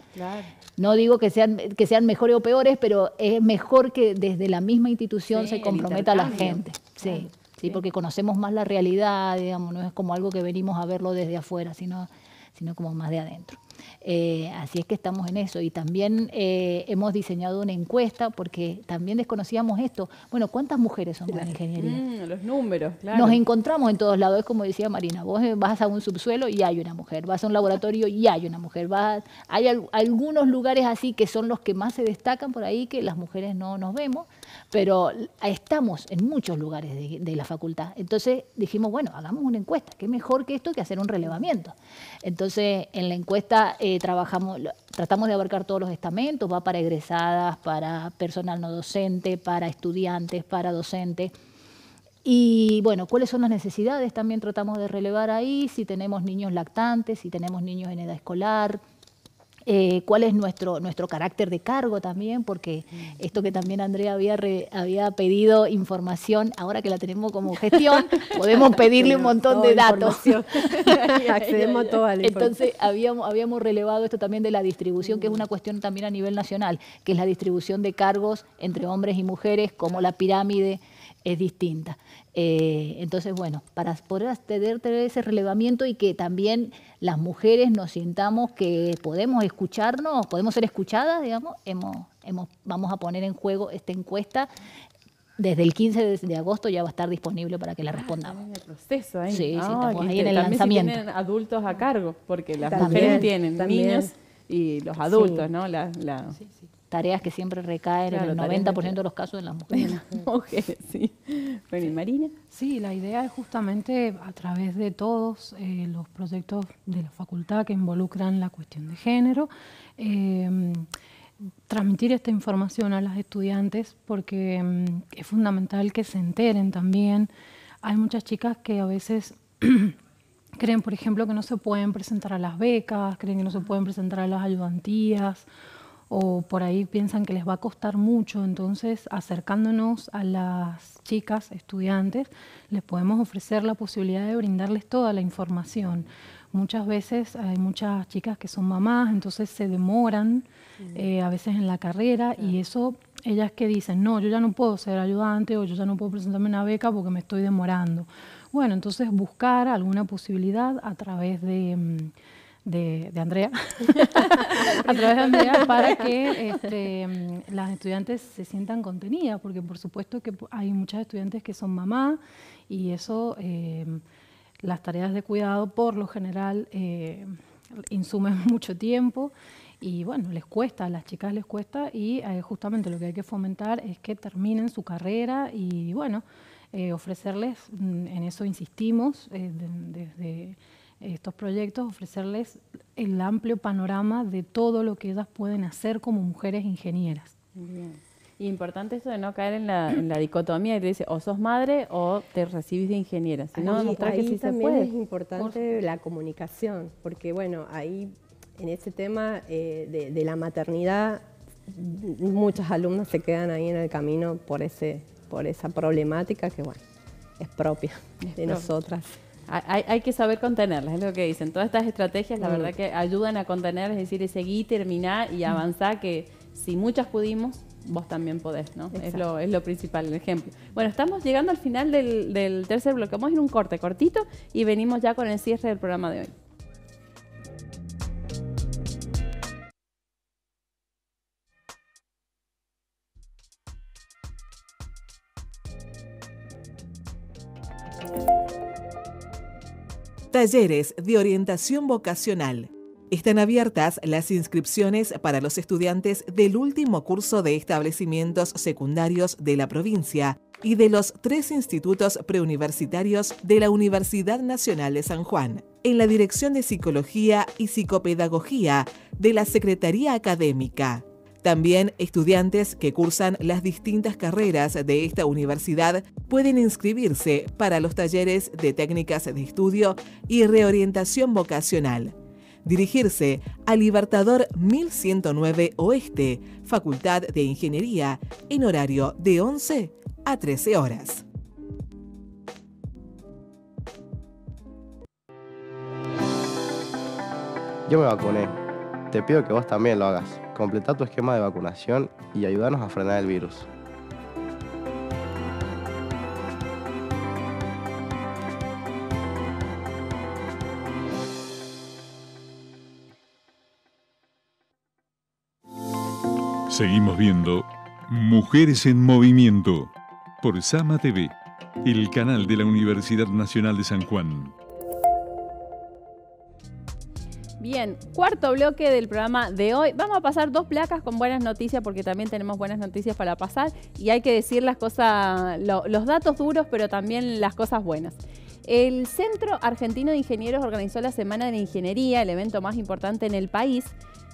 no digo que sean, que sean mejores o peores, pero es mejor que desde la misma institución se comprometa a la gente. Sí, sí, porque conocemos más la realidad, digamos, no es como algo que venimos a verlo desde afuera, sino, sino como más de adentro. Eh, así es que estamos en eso. Y también eh, hemos diseñado una encuesta porque también desconocíamos esto. Bueno, ¿cuántas mujeres son en ingeniería? Mm, los números, claro. Nos encontramos en todos lados, es como decía Marina, vos vas a un subsuelo y hay una mujer, vas a un laboratorio y hay una mujer, vas, hay algunos lugares así que son los que más se destacan por ahí, que las mujeres no nos vemos, pero estamos en muchos lugares de, la facultad. Entonces dijimos, bueno, hagamos una encuesta, qué mejor que esto que hacer un relevamiento. Entonces, en la encuesta eh, trabajamos, tratamos de abarcar todos los estamentos, va para egresadas, para personal no docente, para estudiantes, para docentes. Y bueno, ¿cuáles son las necesidades? También tratamos de relevar ahí, si tenemos niños lactantes, si tenemos niños en edad escolar, eh, cuál es nuestro, nuestro carácter de cargo también, porque esto que también Andrea había, había pedido información, ahora que la tenemos como gestión, (laughs) podemos pedirle un montón de datos. (laughs) (laughs) Accedemos a toda la Entonces habíamos, habíamos relevado esto también de la distribución, que es una cuestión también a nivel nacional, que es la distribución de cargos entre hombres y mujeres, como la pirámide es distinta. Eh, entonces, bueno, para poder tener, ese relevamiento y que también las mujeres nos sintamos que podemos escucharnos, podemos ser escuchadas, digamos, hemos, hemos, vamos a poner en juego esta encuesta. Desde el 15 de, agosto ya va a estar disponible para que la ah, respondamos. en el proceso ahí. Sí, sí, ah, estamos ahí en el lanzamiento. tienen adultos a cargo, porque las mujeres tienen niños y los adultos, ¿no? La, la... Sí, tareas que siempre recaen en el 90% de los casos en las mujeres. mujeres, sí. Bueno, ¿y Marina? Sí, la idea es justamente a través de todos eh, los proyectos de la facultad que involucran la cuestión de género, eh, transmitir esta información a las estudiantes porque mm, es fundamental que se enteren también. Hay muchas chicas que a veces (clears throat) creen, por ejemplo, que no se pueden presentar a las becas, creen que no se pueden presentar a las ayudantías o por ahí piensan que les va a costar mucho, entonces acercándonos a las chicas, estudiantes, les podemos ofrecer la posibilidad de brindarles toda la información. Muchas veces hay muchas chicas que son mamás, entonces se demoran eh, a veces en la carrera y eso, ellas que dicen, no, yo ya no puedo ser ayudante o yo ya no puedo presentarme una beca porque me estoy demorando. Bueno, entonces buscar alguna posibilidad a través de... Mm, de, Andrea, (laughs) a través de Andrea, para que este, las estudiantes se sientan contenidas, porque por supuesto que hay muchas estudiantes que son mamás y eso, em, las tareas de cuidado por lo general eh, insumen (laughs) mucho tiempo y bueno, les cuesta, a las chicas les cuesta y eh, justamente lo que hay que fomentar es que terminen su carrera y bueno, eh, ofrecerles, mm, en eso insistimos desde estos proyectos, ofrecerles el amplio panorama de todo lo que ellas pueden hacer como mujeres ingenieras. Y importante eso de no caer en la, dicotomía que te dice o sos madre o te recibís de ingeniera, sino demostrar que sí se puede. es importante la comunicación, porque bueno, ahí en ese tema eh, de, la maternidad, muchas alumnas se quedan ahí en el camino por, ese, por esa problemática que bueno, es propia de nosotras. Hay, que saber contenerlas, es lo que dicen. Todas estas estrategias, la mm. verdad que ayudan a contener, es decir, seguir, terminar y mm. avanzar, que si muchas pudimos, vos también podés, ¿no? Es lo, es lo, principal, el ejemplo. Bueno, estamos llegando al final del, del tercer bloque. Vamos a ir un corte cortito y venimos ya con el cierre del programa de hoy. Talleres de orientación vocacional. Están abiertas las inscripciones para los estudiantes del último curso de establecimientos secundarios de la provincia y de los tres institutos preuniversitarios de la Universidad Nacional de San Juan, en la Dirección de Psicología y Psicopedagogía de la Secretaría Académica. También estudiantes que cursan las distintas carreras de esta universidad pueden inscribirse para los talleres de técnicas de estudio y reorientación vocacional. Dirigirse a Libertador 1109 Oeste, Facultad de Ingeniería, en horario de 11 a 13 horas. Yo me vacuné. Te pido que vos también lo hagas. Completa tu esquema de vacunación y ayúdanos a frenar el virus. Seguimos viendo Mujeres en Movimiento por Sama TV, el canal de la Universidad Nacional de San Juan. Bien, cuarto bloque del programa de hoy. Vamos a pasar dos placas con buenas noticias porque también tenemos buenas noticias para pasar y hay que decir las cosas, los datos duros, pero también las cosas buenas. El Centro Argentino de Ingenieros organizó la Semana de la Ingeniería, el evento más importante en el país,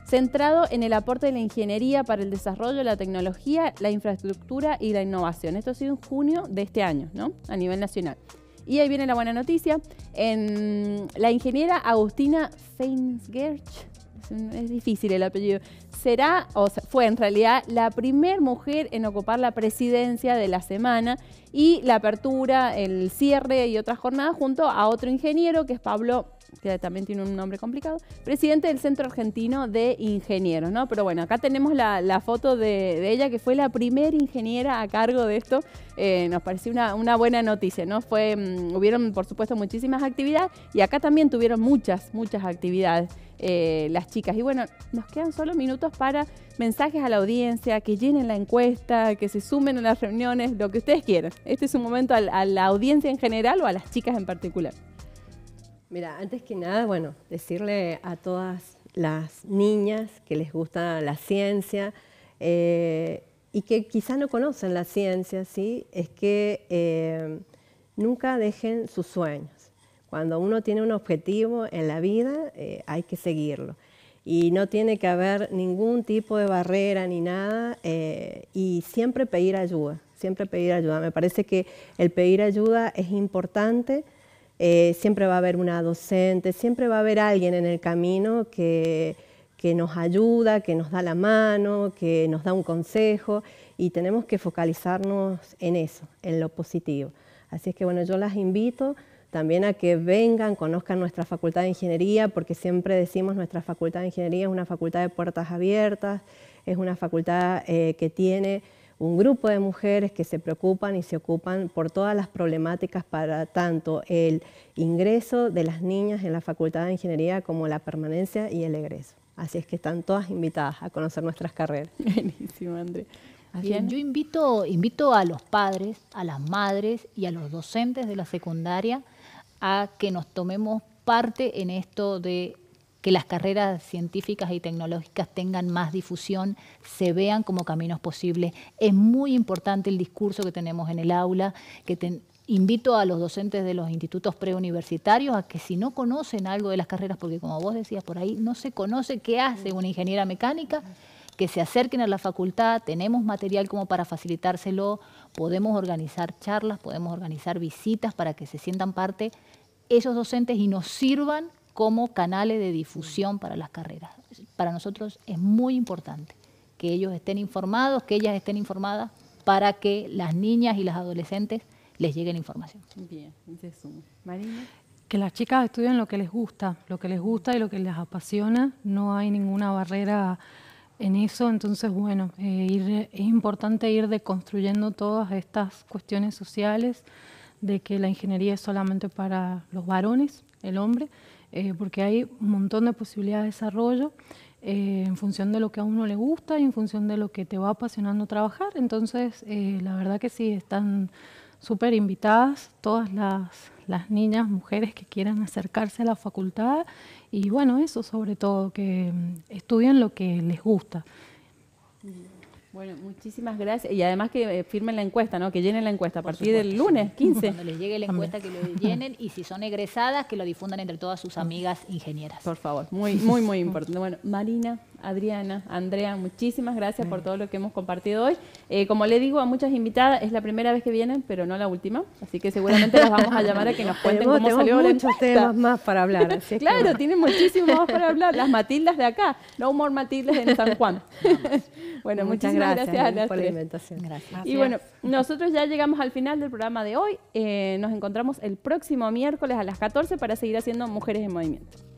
centrado en el aporte de la ingeniería para el desarrollo, la tecnología, la infraestructura y la innovación. Esto ha sido en junio de este año, ¿no? A nivel nacional. Y ahí viene la buena noticia. En la ingeniera Agustina Feinsgerch, es, difícil el apellido. Será, o sea, fue en realidad la primer mujer en ocupar la presidencia de la semana y la apertura, el cierre y otras jornadas junto a otro ingeniero que es Pablo que también tiene un nombre complicado, presidente del Centro Argentino de Ingenieros, ¿no? Pero bueno, acá tenemos la, foto de, ella, que fue la primera ingeniera a cargo de esto. Eh, nos pareció una, una buena noticia, ¿no? Fue, mm, hubieron, por supuesto, muchísimas actividades y acá también tuvieron muchas, muchas actividades eh, las chicas. Y bueno, nos quedan solo minutos para mensajes a la audiencia, que llenen la encuesta, que se sumen a las reuniones, lo que ustedes quieran. Este es un momento a la audiencia en general o a las chicas en particular. Mira, antes que nada, bueno, decirle a todas las niñas que les gusta la ciencia eh, y que quizá no conocen la ciencia, ¿sí? es que eh, nunca dejen sus sueños. Cuando uno tiene un objetivo en la vida, eh, hay que seguirlo. Y no tiene que haber ningún tipo de barrera ni nada, eh, y siempre pedir ayuda, siempre pedir ayuda. Me parece que el pedir ayuda es importante. Eh, siempre va a haber una docente, siempre va a haber alguien en el camino que, que nos ayuda, que nos da la mano, que nos da un consejo y tenemos que focalizarnos en eso, en lo positivo. Así es que bueno, yo las invito también a que vengan, conozcan nuestra Facultad de Ingeniería, porque siempre decimos nuestra Facultad de Ingeniería es una facultad de puertas abiertas, es una facultad eh, que tiene un grupo de mujeres que se preocupan y se ocupan por todas las problemáticas para tanto el ingreso de las niñas en la Facultad de Ingeniería como la permanencia y el egreso. Así es que están todas invitadas a conocer nuestras carreras. (laughs) Buenísimo, André. Bien, yo invito, invito a los padres, a las madres y a los docentes de la secundaria a que nos tomemos parte en esto de que las carreras científicas y tecnológicas tengan más difusión, se vean como caminos posibles. Es muy importante el discurso que tenemos en el aula, que invito a los docentes de los institutos preuniversitarios a que si no conocen algo de las carreras, porque como vos decías por ahí, no se conoce qué hace una ingeniera mecánica, que se acerquen a la facultad, tenemos material como para facilitárselo, podemos organizar charlas, podemos organizar visitas para que se sientan parte esos docentes y nos sirvan como canales de difusión para las carreras. Para nosotros es muy importante que ellos estén informados, que ellas estén informadas para que las niñas y las adolescentes les llegue la información. Bien, se suma. Marina. Que las chicas estudien lo que les gusta, lo que les gusta y lo que les apasiona. No hay ninguna barrera en eso. Entonces, bueno, eh, ir- es importante ir deconstruyendo todas estas cuestiones sociales de que la ingeniería es solamente para los varones, el hombre, eh, porque hay un montón de posibilidades de desarrollo eh, en función de lo que a uno le gusta y en función de lo que te va apasionando trabajar. Entonces, eh, la verdad que sí, están súper invitadas todas las, las niñas, mujeres que quieran acercarse a la facultad y bueno, eso sobre todo, que estudien lo que les gusta. Bueno, muchísimas gracias. Y además que eh, firmen la encuesta, ¿no? Que llenen la encuesta a partir del lunes 15. Cuando les llegue la encuesta que lo (laughs) llenen y si son egresadas que lo difundan entre todas sus amigas ingenieras. Por favor, muy, muy, muy importante. Bueno, Marina, Adriana, Andrea, muchísimas gracias por todo lo que hemos compartido hoy. Eh, como le digo a muchas invitadas, es la primera vez que vienen, pero no la última, así que seguramente las vamos a (laughs) llamar a que nos cuenten cómo tenemos salió la muchos temas más para hablar. así es que (laughs) Claro, tienen muchísimo más para hablar. Las Matildas de acá. No more Matildas en San Juan. (laughs) bueno, Muchas muchísimas gracias, gracias, a las por la invitación. Gracias. Y bueno, nosotros ya llegamos al final del programa de hoy. Eh, nos encontramos el próximo miércoles a las 14 para seguir haciendo Mujeres en Movimiento.